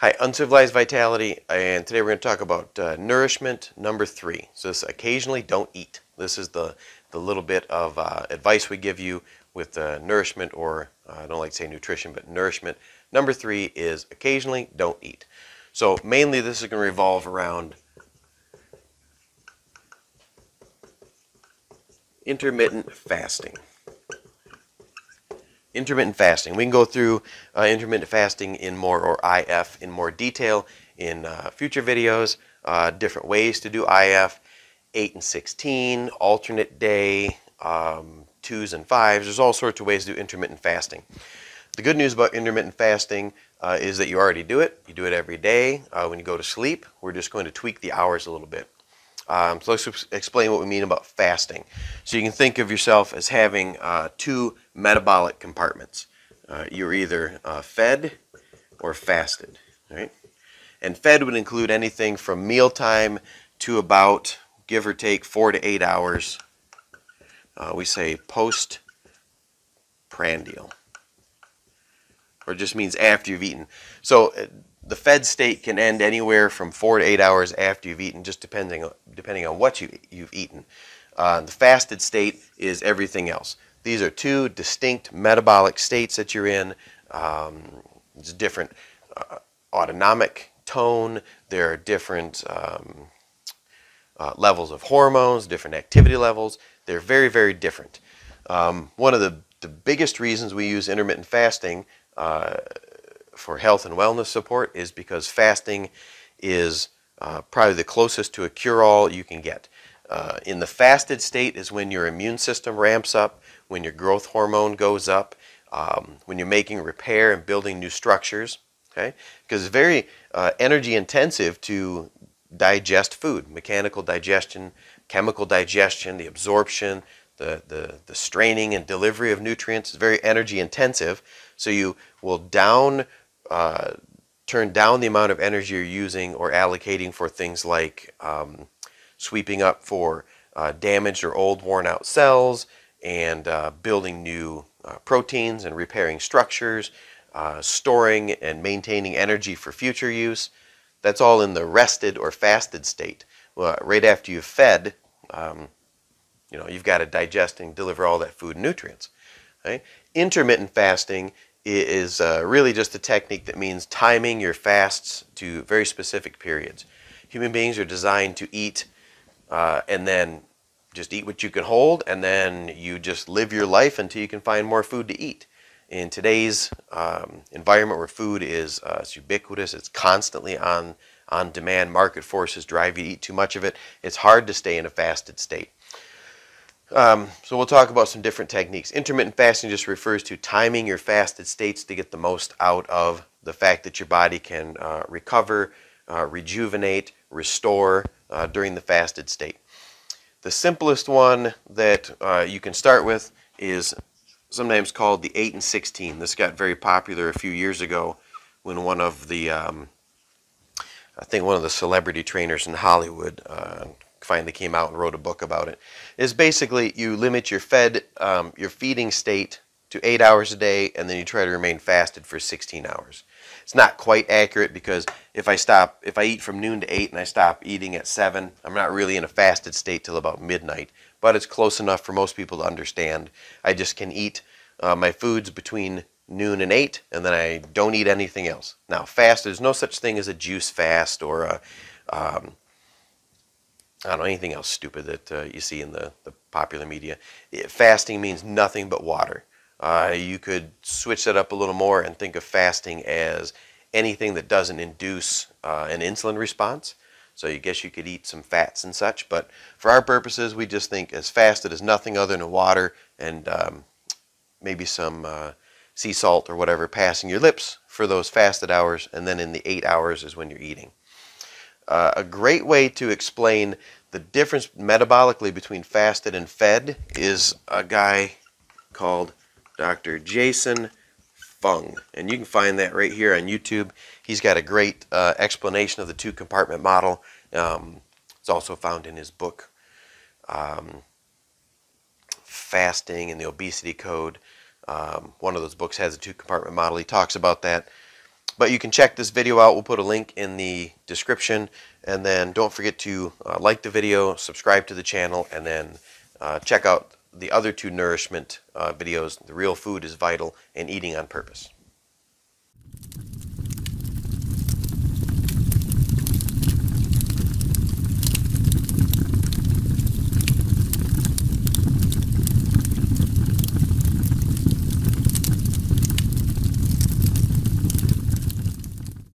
Hi, Uncivilized Vitality, and today we're going to talk about uh, nourishment number three. So this occasionally don't eat. This is the, the little bit of uh, advice we give you with uh, nourishment, or uh, I don't like to say nutrition, but nourishment. Number three is occasionally don't eat. So mainly this is going to revolve around intermittent fasting intermittent fasting. We can go through uh, intermittent fasting in more, or IF, in more detail in uh, future videos. Uh, different ways to do IF, 8 and 16, alternate day, um, 2s and 5s. There's all sorts of ways to do intermittent fasting. The good news about intermittent fasting uh, is that you already do it. You do it every day. Uh, when you go to sleep, we're just going to tweak the hours a little bit. Um, so let's explain what we mean about fasting. So you can think of yourself as having uh, two metabolic compartments. Uh, you're either uh, fed or fasted, right? And fed would include anything from mealtime to about, give or take, four to eight hours. Uh, we say post prandial, or just means after you've eaten. So uh, the fed state can end anywhere from four to eight hours after you've eaten, just depending on, depending on what you, you've eaten. Uh, the fasted state is everything else. These are two distinct metabolic states that you're in. Um, it's different uh, autonomic tone. There are different um, uh, levels of hormones, different activity levels. They're very, very different. Um, one of the, the biggest reasons we use intermittent fasting uh, for health and wellness support is because fasting is uh, probably the closest to a cure-all you can get. Uh, in the fasted state is when your immune system ramps up, when your growth hormone goes up, um, when you're making repair and building new structures. Okay, because it's very uh, energy intensive to digest food, mechanical digestion, chemical digestion, the absorption, the, the, the straining and delivery of nutrients is very energy intensive. So you will down turn down the amount of energy you're using or allocating for things like um, sweeping up for uh, damaged or old worn out cells and uh, building new uh, proteins and repairing structures, uh, storing and maintaining energy for future use. That's all in the rested or fasted state. Well, right after you've fed, um, you know, you've got to digest and deliver all that food and nutrients. Right? Intermittent fasting is uh, really just a technique that means timing your fasts to very specific periods. Human beings are designed to eat uh, and then just eat what you can hold, and then you just live your life until you can find more food to eat. In today's um, environment where food is uh, ubiquitous, it's constantly on on demand, market forces drive you to eat too much of it, it's hard to stay in a fasted state. Um, so we'll talk about some different techniques. Intermittent fasting just refers to timing your fasted states to get the most out of the fact that your body can uh, recover, uh, rejuvenate, restore uh, during the fasted state. The simplest one that uh, you can start with is sometimes called the 8 and 16. This got very popular a few years ago when one of the, um, I think one of the celebrity trainers in Hollywood, uh, finally came out and wrote a book about it, is basically you limit your fed, um, your feeding state to eight hours a day, and then you try to remain fasted for 16 hours. It's not quite accurate because if I stop, if I eat from noon to eight and I stop eating at seven, I'm not really in a fasted state till about midnight. But it's close enough for most people to understand. I just can eat uh, my foods between noon and 8, and then I don't eat anything else. Now, fast, there's no such thing as a juice fast or a, um, I don't know, anything else stupid that uh, you see in the, the popular media. It, fasting means nothing but water. Uh, you could switch that up a little more and think of fasting as anything that doesn't induce uh, an insulin response. So you guess you could eat some fats and such, but for our purposes, we just think as fasted as nothing other than water and um, maybe some uh, sea salt or whatever passing your lips for those fasted hours, and then in the eight hours is when you're eating. Uh, a great way to explain the difference metabolically between fasted and fed is a guy called Dr. Jason Fung. And you can find that right here on YouTube. He's got a great uh, explanation of the two compartment model. Um, it's also found in his book, um, Fasting and the Obesity Code. Um, one of those books has a two compartment model. He talks about that. But you can check this video out. We'll put a link in the description. And then don't forget to uh, like the video, subscribe to the channel, and then uh, check out the other two nourishment uh, videos, The Real Food is Vital and Eating on Purpose.